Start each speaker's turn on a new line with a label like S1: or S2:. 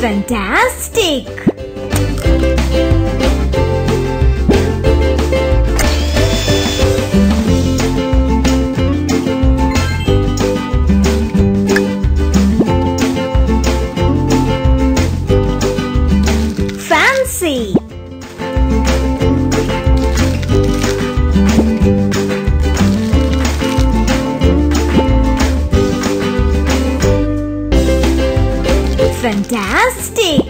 S1: Fantastic! Fancy! Fantastic!